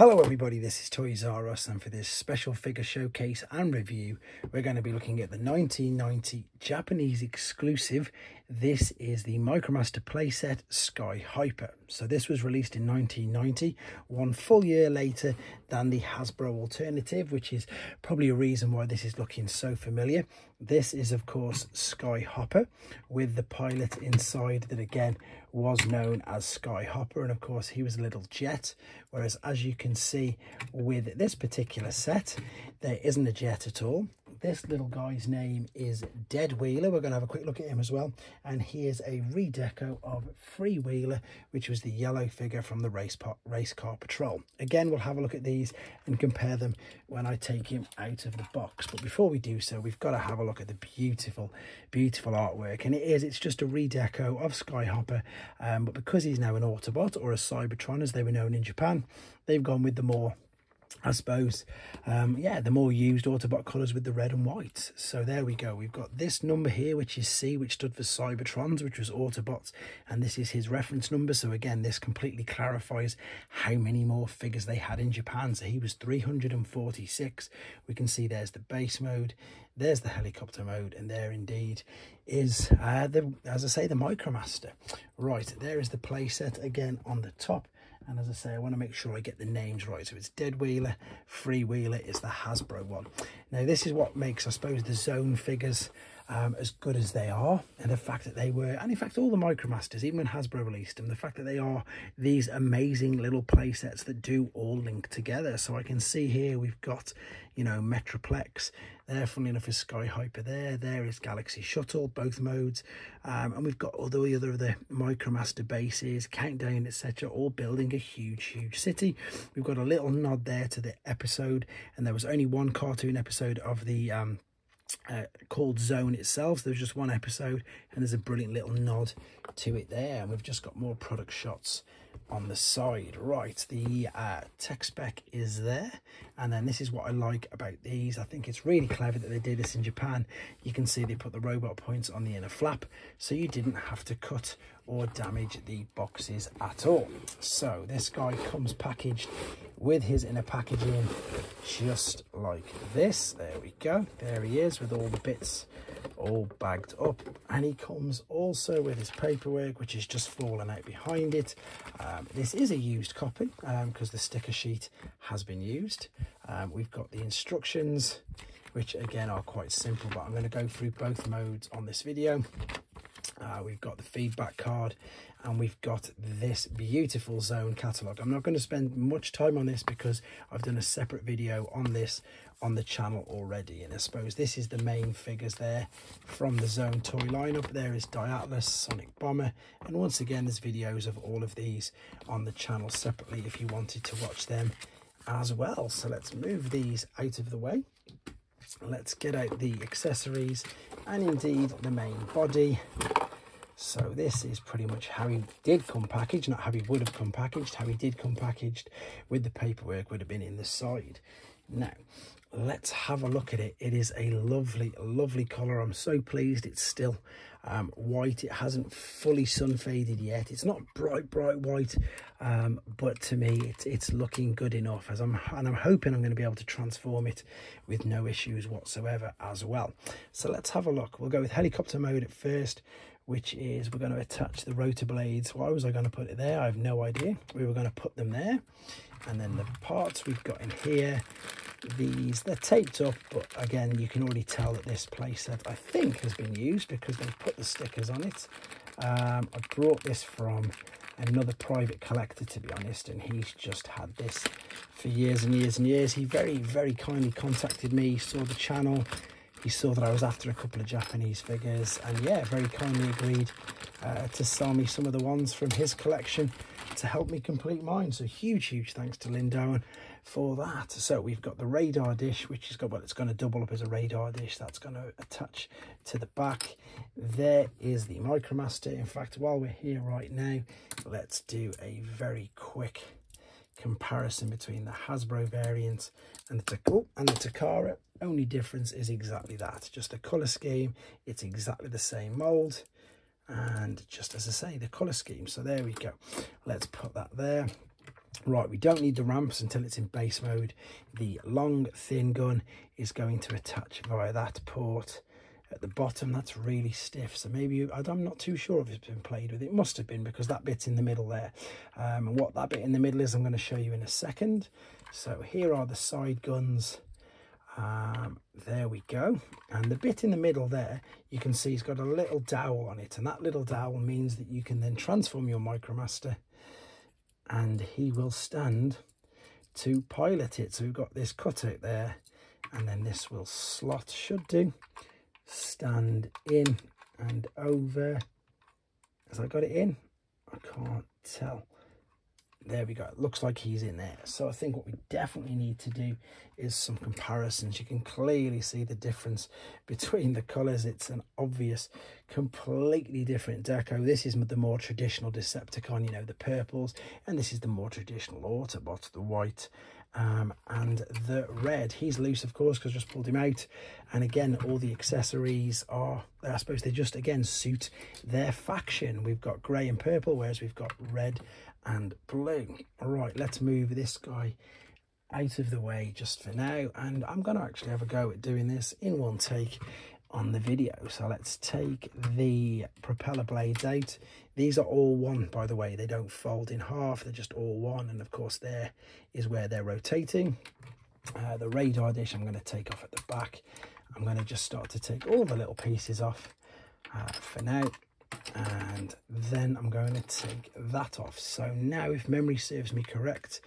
Hello everybody, this is Toys are Russ and for this special figure showcase and review we're going to be looking at the 1990 Japanese exclusive. This is the Micromaster playset Sky Hyper. So this was released in 1990, one full year later than the Hasbro alternative which is probably a reason why this is looking so familiar. This is of course Skyhopper with the pilot inside that again was known as Skyhopper. And of course he was a little jet whereas as you can see with this particular set there isn't a jet at all this little guy's name is Dead Wheeler. We're going to have a quick look at him as well. And he is a redeco of Free Wheeler, which was the yellow figure from the race, race car patrol. Again, we'll have a look at these and compare them when I take him out of the box. But before we do so, we've got to have a look at the beautiful, beautiful artwork. And it is, it's just a redeco of Skyhopper. Um, but because he's now an Autobot or a Cybertron, as they were known in Japan, they've gone with the more I suppose, um, yeah, the more used Autobot colours with the red and white. So there we go. We've got this number here, which is C, which stood for Cybertrons, which was Autobots. And this is his reference number. So again, this completely clarifies how many more figures they had in Japan. So he was 346. We can see there's the base mode. There's the helicopter mode. And there indeed is, uh, the as I say, the Micromaster. Right, there is the playset again on the top and as I say, I want to make sure I get the names right. So it's Dead Wheeler, Free Wheeler is the Hasbro one. Now this is what makes, I suppose, the zone figures um, as good as they are and the fact that they were and in fact all the micromasters even when hasbro released them the fact that they are these amazing little play sets that do all link together so i can see here we've got you know metroplex there funnily enough is sky hyper there there is galaxy shuttle both modes um, and we've got all the other of the micromaster bases countdown etc all building a huge huge city we've got a little nod there to the episode and there was only one cartoon episode of the um, uh, called Zone itself. There's just one episode and there's a brilliant little nod to it there. And we've just got more product shots on the side. Right, the uh, tech spec is there. And then this is what I like about these. I think it's really clever that they did this in Japan. You can see they put the robot points on the inner flap. So you didn't have to cut or damage the boxes at all. So this guy comes packaged with his inner packaging just like this. There we go. There he is with all the bits all bagged up. And he comes also with his paperwork, which is just fallen out behind it. Um, this is a used copy because um, the sticker sheet has been used. Um, we've got the instructions, which again are quite simple, but I'm going to go through both modes on this video. Uh, we've got the feedback card and we've got this beautiful zone catalog. I'm not going to spend much time on this because I've done a separate video on this on the channel already. And I suppose this is the main figures there from the zone toy lineup. There is Diatlas, Sonic Bomber. And once again, there's videos of all of these on the channel separately if you wanted to watch them as well. So let's move these out of the way. Let's get out the accessories and indeed the main body. So this is pretty much how he did come packaged, not how he would have come packaged, how he did come packaged with the paperwork would have been in the side. Now, let's have a look at it. It is a lovely, lovely colour. I'm so pleased it's still um, white. It hasn't fully sun faded yet. It's not bright, bright white, um, but to me, it's, it's looking good enough. As I'm and I'm hoping I'm going to be able to transform it with no issues whatsoever as well. So let's have a look. We'll go with helicopter mode at first which is we're going to attach the rotor blades. Why was I going to put it there? I have no idea. We were going to put them there. And then the parts we've got in here, these, they're taped up, but again, you can already tell that this playset, I think, has been used because they've put the stickers on it. Um, I brought this from another private collector, to be honest, and he's just had this for years and years and years. He very, very kindly contacted me, saw the channel, he saw that I was after a couple of Japanese figures and yeah, very kindly agreed uh, to sell me some of the ones from his collection to help me complete mine. So huge, huge thanks to Lindowan for that. So we've got the radar dish, which is got well, it's going to double up as a radar dish. That's going to attach to the back. There is the Micromaster. In fact, while we're here right now, let's do a very quick comparison between the Hasbro variant and the, oh, and the Takara. Only difference is exactly that, just the colour scheme. It's exactly the same mould and just as I say, the colour scheme. So there we go. Let's put that there. Right, we don't need the ramps until it's in base mode. The long, thin gun is going to attach via that port at the bottom. That's really stiff. So maybe, I'm not too sure if it's been played with. It must have been because that bit's in the middle there. Um, and what that bit in the middle is, I'm going to show you in a second. So here are the side guns. Um, there we go. And the bit in the middle there, you can see it's got a little dowel on it. And that little dowel means that you can then transform your Micromaster and he will stand to pilot it. So we've got this cutout there and then this will slot, should do, stand in and over. Has I got it in? I can't tell. There we go. It looks like he's in there. So i think what we definitely need to do is some comparisons. You can clearly see the difference between the colors it's an obvious completely different deco. This is the more traditional decepticon you know the purples and this is the more traditional autobot the white um, and the red he's loose of course because I just pulled him out and again all the accessories are i suppose they just again suit their faction we've got gray and purple whereas we've got red and blue. All right, let's move this guy out of the way just for now. And I'm going to actually have a go at doing this in one take on the video. So let's take the propeller blades out. These are all one, by the way. They don't fold in half. They're just all one. And of course, there is where they're rotating. Uh, the radar dish I'm going to take off at the back. I'm going to just start to take all the little pieces off uh, for now and then I'm going to take that off. So now if memory serves me correct,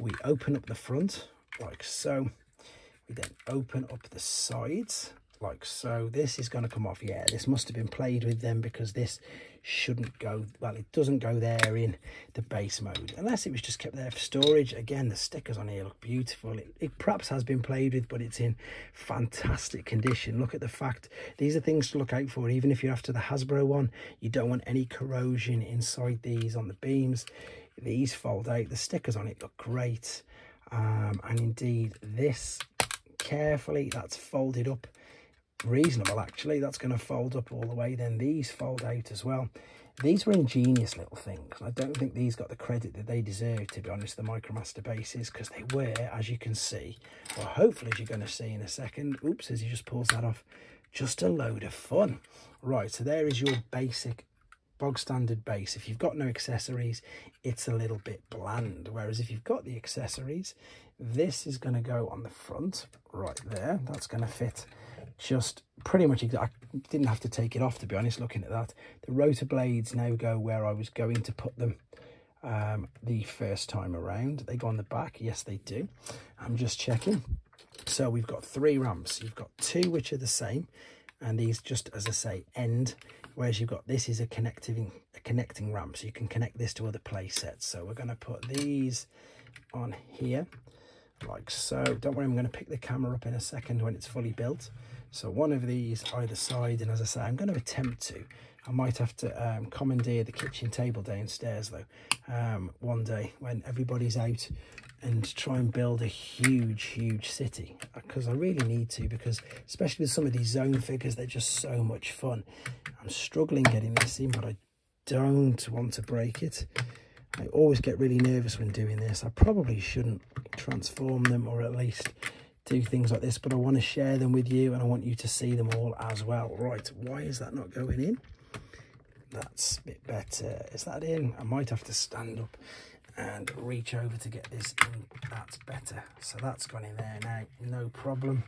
we open up the front like so. We then open up the sides like so. This is going to come off. Yeah, this must have been played with them because this shouldn't go, well, it doesn't go there in the base mode, unless it was just kept there for storage. Again, the stickers on here look beautiful. It, it perhaps has been played with, but it's in fantastic condition. Look at the fact, these are things to look out for, even if you're after the Hasbro one, you don't want any corrosion inside these on the beams. These fold out, the stickers on it look great. Um, and indeed, this carefully, that's folded up reasonable actually. That's going to fold up all the way. Then these fold out as well. These were ingenious little things. I don't think these got the credit that they deserve to be honest the micromaster bases because they were as you can see or hopefully as you're going to see in a second oops as he just pulls that off just a load of fun. Right so there is your basic bog standard base. If you've got no accessories it's a little bit bland. Whereas if you've got the accessories this is going to go on the front right there. That's going to fit just pretty much I didn't have to take it off to be honest looking at that. The rotor blades now go where I was going to put them um, the first time around. They go on the back. Yes they do. I'm just checking. So we've got three ramps. You've got two which are the same and these just as I say end. Whereas you've got this is a connecting a connecting ramp so you can connect this to other play sets. So we're going to put these on here like so. Don't worry I'm going to pick the camera up in a second when it's fully built so one of these either side, and as I say, I'm going to attempt to. I might have to um, commandeer the kitchen table downstairs though, um, one day when everybody's out and try and build a huge, huge city because I really need to because especially with some of these zone figures, they're just so much fun. I'm struggling getting this in, but I don't want to break it. I always get really nervous when doing this. I probably shouldn't transform them or at least do things like this, but I want to share them with you and I want you to see them all as well. Right, why is that not going in? That's a bit better. Is that in? I might have to stand up and reach over to get this in. That's better. So that's gone in there now, no problem.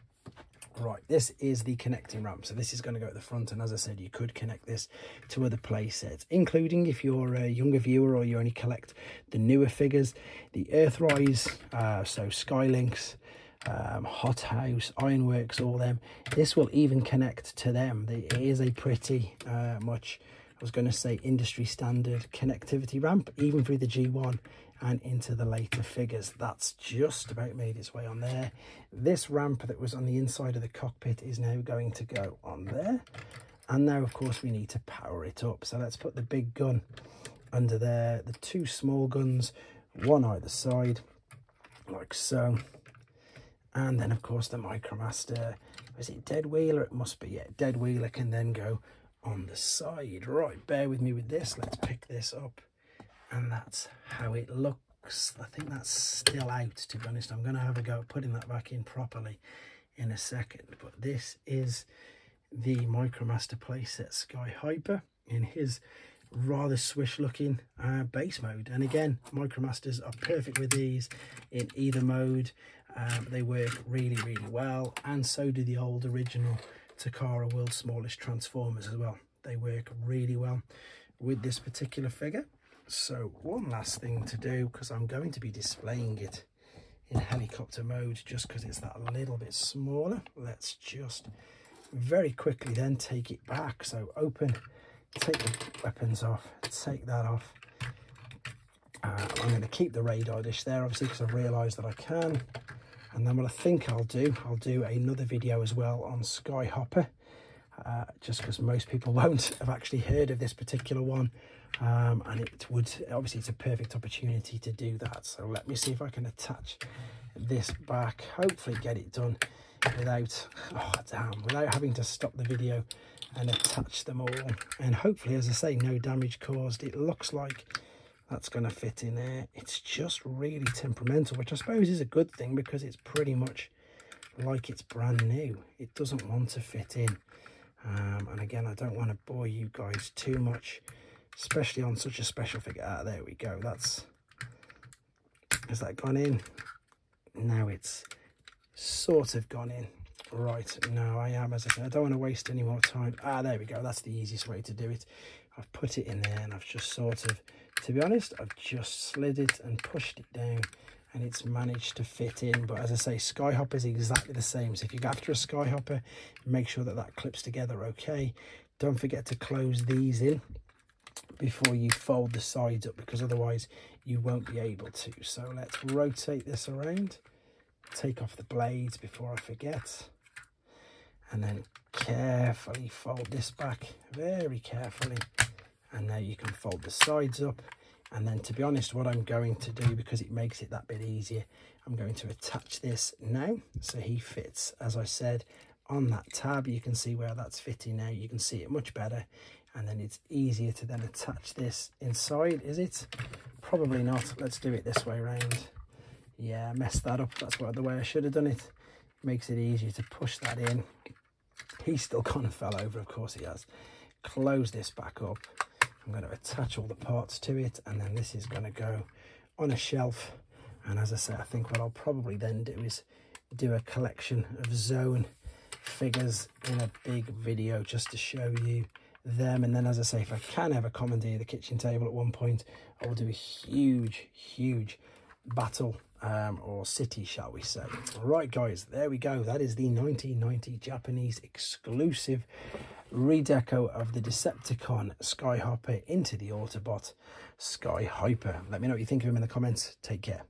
Right, this is the connecting ramp. So this is going to go at the front. And as I said, you could connect this to other play sets, including if you're a younger viewer or you only collect the newer figures, the Earthrise, uh, so Skylinks, um, Hot House, Ironworks, all them. This will even connect to them. It is a pretty uh, much, I was going to say, industry standard connectivity ramp, even through the G1 and into the later figures. That's just about made its way on there. This ramp that was on the inside of the cockpit is now going to go on there. And now, of course, we need to power it up. So let's put the big gun under there, the two small guns, one either side, like so and then of course the Micromaster. Is it Dead Wheeler? It must be yeah. Dead Wheeler can then go on the side. Right bear with me with this. Let's pick this up. And that's how it looks. I think that's still out, to be honest. I'm going to have a go at putting that back in properly in a second. But this is the Micromaster playset Sky Hyper in his rather swish looking uh, base mode. And again Micromasters are perfect with these in either mode um, they work really really well and so do the old original Takara World's Smallest Transformers as well. They work really well with this particular figure. So one last thing to do because I'm going to be displaying it in helicopter mode just because it's that little bit smaller. Let's just very quickly then take it back. So open take the weapons off take that off. Uh, I'm going to keep the radar dish there obviously because I've realised that I can and then what I think I'll do I'll do another video as well on Skyhopper uh, just because most people won't have actually heard of this particular one. Um, and it would obviously it's a perfect opportunity to do that. So let me see if I can attach this back. Hopefully get it done without oh damn without having to stop the video and attach them all. And hopefully as I say no damage caused. It looks like that's going to fit in there. It's just really temperamental which I suppose is a good thing because it's pretty much like it's brand new. It doesn't want to fit in. Um, and again I don't want to bore you guys too much especially on such a special figure. Ah there we go. That's has that gone in? Now it's sort of gone in. Right now I am as I said I don't want to waste any more time. Ah there we go. That's the easiest way to do it I've put it in there and I've just sort of to be honest I've just slid it and pushed it down and it's managed to fit in. But as I say Skyhopper is exactly the same. So if you go after a Skyhopper make sure that that clips together okay. Don't forget to close these in before you fold the sides up because otherwise you won't be able to. So let's rotate this around take off the blades before I forget and then carefully fold this back very carefully and now you can fold the sides up. And then to be honest what I'm going to do because it makes it that bit easier I'm going to attach this now so he fits as I said on that tab. You can see where that's fitting now. You can see it much better. And then it's easier to then attach this inside is it? Probably not. Let's do it this way around yeah messed that up. That's what the way I should have done it. Makes it easier to push that in. He still kind of fell over of course. He has. Close this back up I'm going to attach all the parts to it and then this is going to go on a shelf. And as I say I think what I'll probably then do is do a collection of zone figures in a big video just to show you them. And then as I say if I can ever commandeer the kitchen table at one point I will do a huge huge battle um, or city, shall we say. Right, guys, there we go. That is the 1990 Japanese exclusive redeco of the Decepticon Skyhopper into the Autobot Sky Hyper. Let me know what you think of him in the comments. Take care.